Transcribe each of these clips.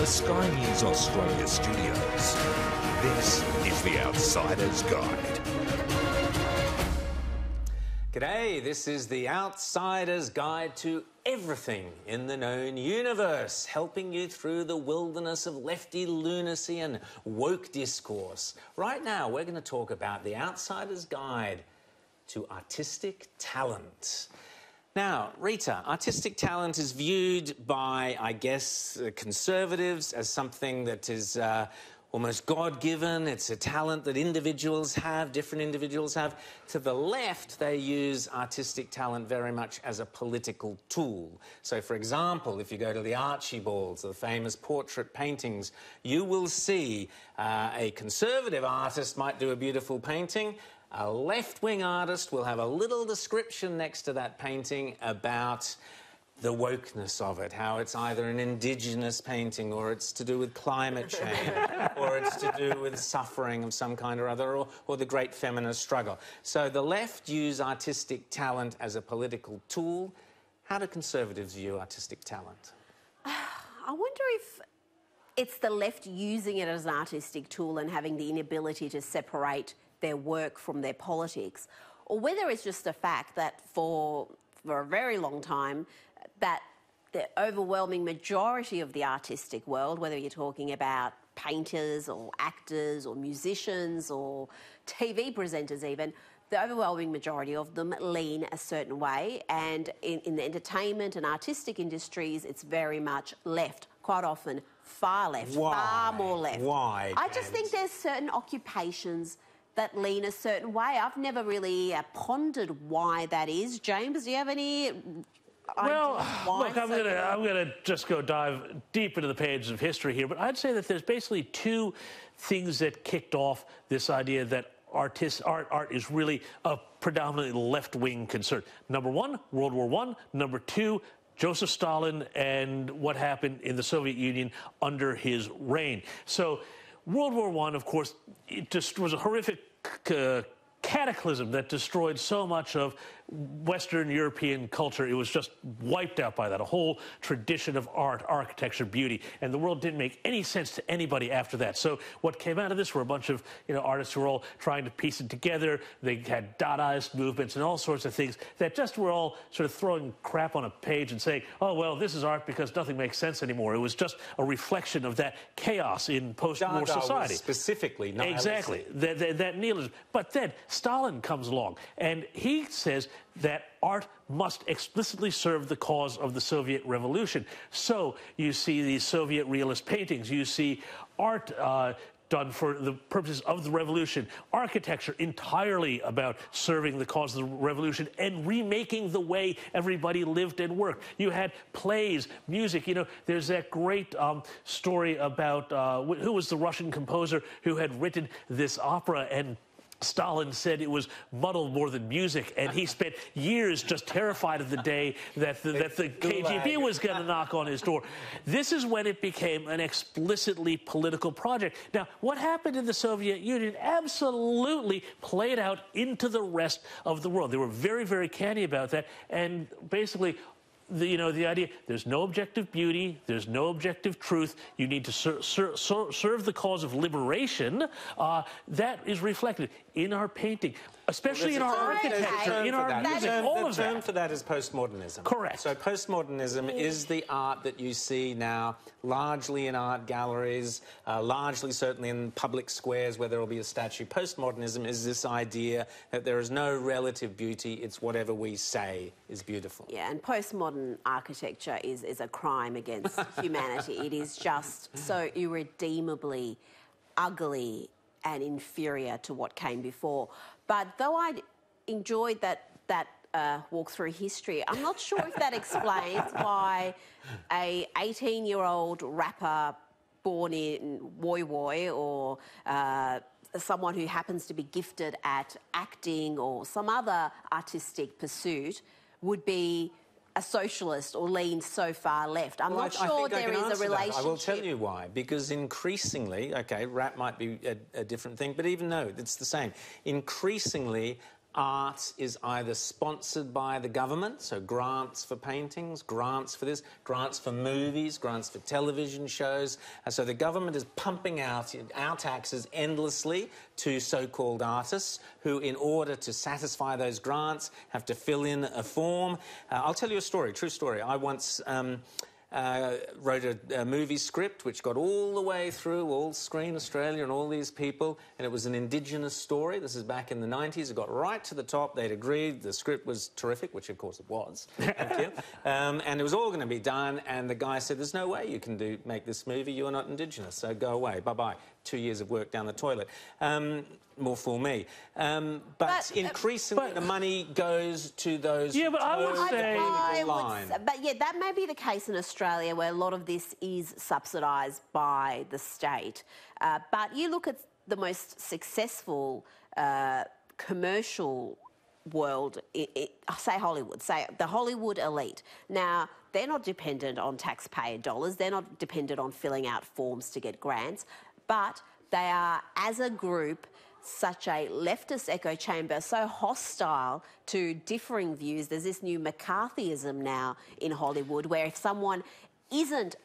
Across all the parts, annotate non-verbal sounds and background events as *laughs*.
the Sky News Australia studios. This is The Outsider's Guide. G'day, this is The Outsider's Guide to Everything in the Known Universe, helping you through the wilderness of lefty lunacy and woke discourse. Right now, we're going to talk about The Outsider's Guide to Artistic Talent. Now, Rita, artistic talent is viewed by, I guess, uh, conservatives as something that is uh, almost God given. It's a talent that individuals have, different individuals have. To the left, they use artistic talent very much as a political tool. So, for example, if you go to the Archibalds, the famous portrait paintings, you will see uh, a conservative artist might do a beautiful painting. A left wing artist will have a little description next to that painting about the wokeness of it, how it's either an indigenous painting or it's to do with climate change *laughs* or it's to do with suffering of some kind or other or, or the great feminist struggle. So the left use artistic talent as a political tool. How do conservatives view artistic talent? *sighs* I wonder if it's the left using it as an artistic tool and having the inability to separate their work from their politics, or whether it's just a fact that for for a very long time that the overwhelming majority of the artistic world, whether you're talking about painters or actors or musicians or TV presenters, even, the overwhelming majority of them lean a certain way. And in, in, the entertainment and artistic industries, it's very much left, quite often far left, Why? far more left. Why? I just think there's certain occupations that lean a certain way. I've never really uh, pondered why that is. James, do you have any well, *sighs* look, I'm going to I'm going to just go dive deep into the pages of history here, but I'd say that there's basically two things that kicked off this idea that artist art art is really a predominantly left-wing concern. Number one, World War One. Number two, Joseph Stalin and what happened in the Soviet Union under his reign. So, World War One, of course, it just was a horrific. Uh, cataclysm that destroyed so much of Western European culture. It was just wiped out by that. A whole tradition of art, architecture, beauty, and the world didn't make any sense to anybody after that. So what came out of this were a bunch of you know artists who were all trying to piece it together. They had Dadaist movements and all sorts of things that just were all sort of throwing crap on a page and saying, "Oh well, this is art because nothing makes sense anymore." It was just a reflection of that chaos in post-war Dada society. specifically, exactly that, that, that nihilism. But then Stalin comes along and he says that art must explicitly serve the cause of the Soviet Revolution. So you see these Soviet realist paintings, you see art. Uh, done for the purposes of the revolution. Architecture entirely about serving the cause of the revolution and remaking the way everybody lived and worked. You had plays, music. You know, there's that great um, story about uh, who was the Russian composer who had written this opera and Stalin said it was muddled more than music, and he spent years just terrified of the day that the, that the KGB was going to knock on his door. This is when it became an explicitly political project. Now, what happened in the Soviet Union absolutely played out into the rest of the world. They were very, very canny about that, and basically the, you know, the idea there's no objective beauty, there's no objective truth. You need to ser ser ser serve the cause of liberation. Uh, that is reflected in our painting, especially well, in our architecture, in our that. music, term, all the term for that is postmodernism. Correct. So postmodernism is the art that you see now, largely in art galleries, uh, largely certainly in public squares where there will be a statue. Postmodernism is this idea that there is no relative beauty; it's whatever we say is beautiful. Yeah, and postmodern architecture is, is a crime against *laughs* humanity. It is just so irredeemably ugly and inferior to what came before. But though I enjoyed that that uh, walk through history, I'm not sure if that explains why a 18 year old rapper born in Woy Woy or uh, someone who happens to be gifted at acting or some other artistic pursuit would be a socialist or lean so far left. I'm well, not I, sure I there is a relationship. That. I will tell you why. Because increasingly, okay, rap might be a, a different thing, but even though it's the same, increasingly art is either sponsored by the government, so grants for paintings, grants for this, grants for movies, grants for television shows. So the government is pumping out our taxes endlessly to so called artists who, in order to satisfy those grants, have to fill in a form. Uh, I'll tell you a story, true story. I once. Um, uh, wrote a, a, movie script which got all the way through all Screen Australia and all these people, and it was an Indigenous story. This is back in the 90s. It got right to the top. They'd agreed. The script was terrific, which of course it was. Thank you. *laughs* Um, and it was all going to be done. And the guy said, "There's no way you can do make this movie. You are not Indigenous, so go away. Bye bye." Two years of work down the toilet. Um, more for me. Um, but, but, uh, increasingly, but, the money goes to those. Yeah, but I would say. I would, but yeah, that may be the case in Australia, where a lot of this is subsidised by the state. Uh, but you look at the most successful uh, commercial world, it, it, say Hollywood, say the Hollywood elite. Now, they're not dependent on taxpayer dollars, they're not dependent on filling out forms to get grants, but they are, as a group, such a leftist echo chamber, so hostile to differing views. There's this new McCarthyism now in Hollywood where if someone isn't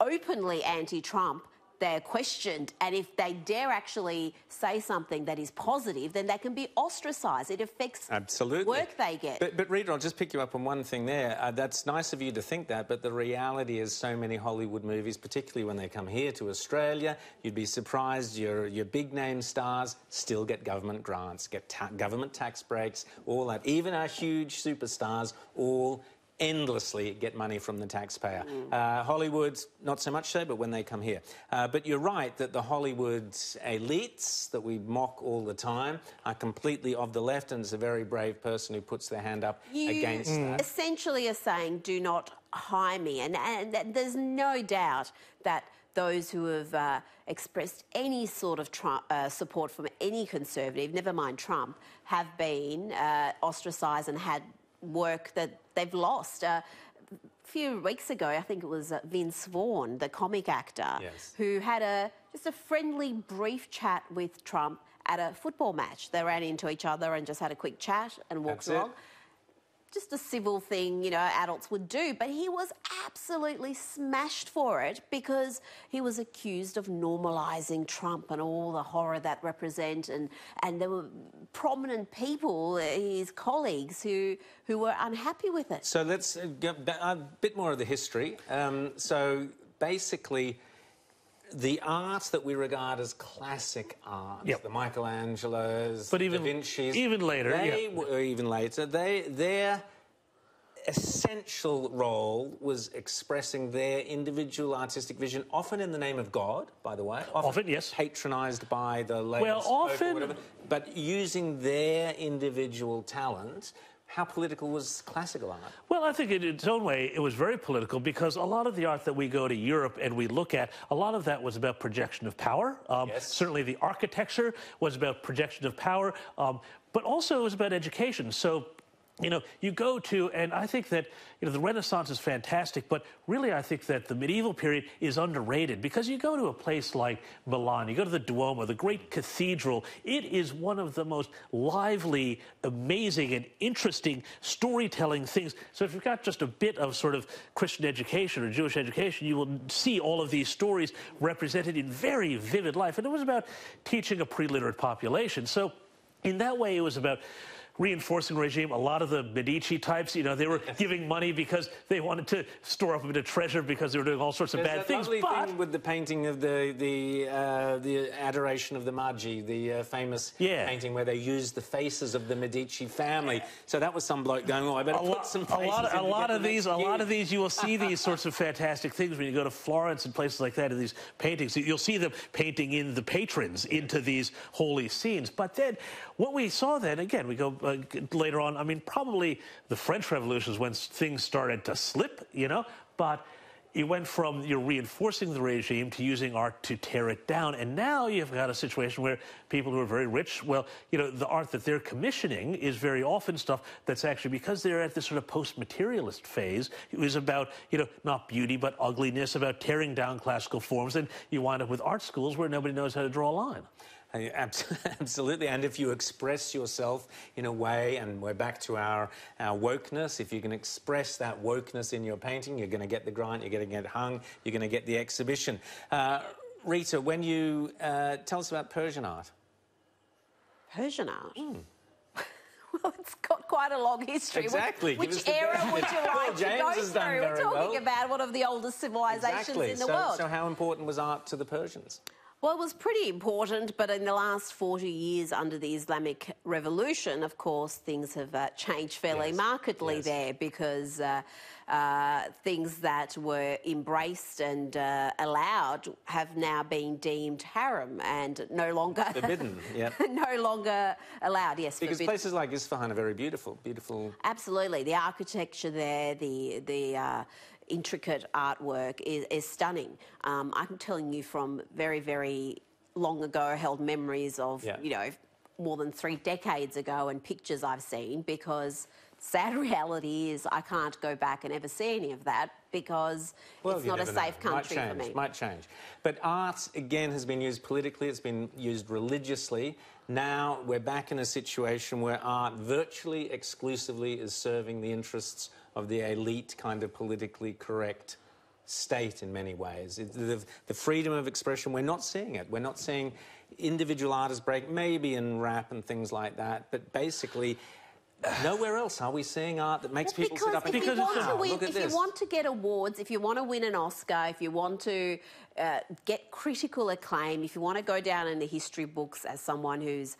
openly anti Trump, they're questioned, and if they dare actually say something that is positive, then they can be ostracised. It affects Absolutely. work they get. But, but Rita, I'll just pick you up on one thing there. Uh, that's nice of you to think that, but the reality is so many Hollywood movies, particularly when they come here to Australia, you'd be surprised your, your big name stars still get government grants, get ta government tax breaks, all that. Even our huge superstars all endlessly get money from the taxpayer. Mm. Uh, Hollywood, not so much so, but when they come here. Uh, but you're right that the Hollywood elites that we mock all the time are completely of the left, and it's a very brave person who puts their hand up you against mm. that. Essentially, are saying, "Do not hire me," and, and there's no doubt that those who have uh, expressed any sort of Trump, uh, support from any conservative, never mind Trump, have been uh, ostracised and had work that they've lost. Uh, a few weeks ago, I think it was uh, Vince Vaughn, the comic actor, yes. who had a just a friendly, brief chat with Trump at a football match. They ran into each other and just had a quick chat and walked That's along. It just a civil thing, you know, adults would do. But he was absolutely smashed for it because he was accused of normalising Trump and all the horror that represent. And, and there were prominent people, his colleagues, who, who were unhappy with it. So let's uh, get a bit more of the history. Um, so basically, the art that we regard as classic art, yep. the Michelangelos, but even, Da Vinci's, even later, they were even later. They their essential role was expressing their individual artistic vision, often in the name of God, by the way. Often, often yes. Patronised by the well, often, whatever, but using their individual talent how political was classical art? Well, I think in its own way it was very political because a lot of the art that we go to Europe and we look at, a lot of that was about projection of power. Um, yes. Certainly the architecture was about projection of power, um, but also it was about education. So you know, you go to, and I think that, you know, the Renaissance is fantastic, but really I think that the medieval period is underrated because you go to a place like Milan, you go to the Duomo, the great cathedral, it is one of the most lively, amazing, and interesting storytelling things. So if you've got just a bit of sort of Christian education or Jewish education, you will see all of these stories represented in very vivid life. And it was about teaching a pre-literate population. So in that way, it was about reinforcing regime. A lot of the Medici types, you know, they were giving money because they wanted to store up a bit of treasure because they were doing all sorts of There's bad things. Lovely but thing with the painting of the the uh, the adoration of the Magi, the uh, famous yeah. painting where they used the faces of the Medici family. So that was some bloke going, "Oh, I better a put some faces." A lot, of, a lot of these, a lot of these, you will see *laughs* these sorts of fantastic things when you go to Florence and places like that. In these paintings, you'll see them painting in the patrons into these holy scenes. But then, what we saw then again, we go uh, later on. I mean, probably the French Revolution is when things started to slip, you know, but it went from you're reinforcing the regime to using art to tear it down. And now you've got a situation where people who are very rich, well, you know, the art that they're commissioning is very often stuff that's actually because they're at this sort of post-materialist phase. It was about, you know, not beauty, but ugliness, about tearing down classical forms. And you wind up with art schools where nobody knows how to draw a line. Abs- *laughs* Absolutely, and if you express yourself in a way, and we're back to our, our wokeness, if you can express that wokeness in your painting, you're going to get the grant, you're going to get hung, you're going to get the exhibition. Uh, Rita, when you uh, tell us about Persian art. Persian art. Hmm. *laughs* well, it's got quite a long history. Which- Exactly. Which, the era *laughs* would you like to James go has done through? We're talking well. about one of the oldest civilizations Exactly. in the so, world. so, how important was art to the Persians? Well, it was pretty important, but in the last 40 years under the Islamic Revolution, of course, things have uh, changed fairly Yes, markedly yes. there because uh, uh, things that were embraced and uh, allowed have now been deemed haram and no longer *laughs* Forbidden, yeah. no longer allowed. Yes, Because forbidden. places like Isfahan are very beautiful, beautiful. Absolutely, the architecture there, the the uh, intricate artwork is, is stunning. Um, I'm telling you from very very long ago held memories of Yeah. you know more than three decades ago and pictures I've seen because. Sad *laughs* reality is I can't go back and ever see any of that because it's not a never know. safe country might change, for me. It might change. But art, again, has been used politically, it's been used religiously. Now we're back in a situation where art virtually exclusively is serving the interests of the elite, kind of politically correct state in many ways. It, the, the freedom of expression, we're not seeing it. We're not seeing individual artists break, maybe in rap and things like that, but basically. Nowhere else are we seeing art that makes Well, people sit up and if Because you want to win, look at if this. you want to get awards, if you want to win an Oscar, if you want to uh, get critical acclaim, if you want to go down in the history books as someone who's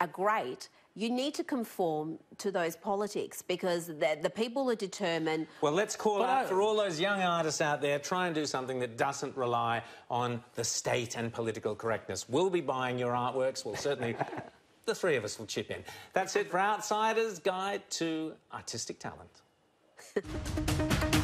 a great, you need to conform to those politics because the, the people are determined. Well, let's call But out I- for all those young artists out there, try and do something that doesn't rely on the state and political correctness. We'll be buying your artworks. We'll certainly the three of us will chip in. That's it for Outsiders Guide to Artistic Talent. *laughs*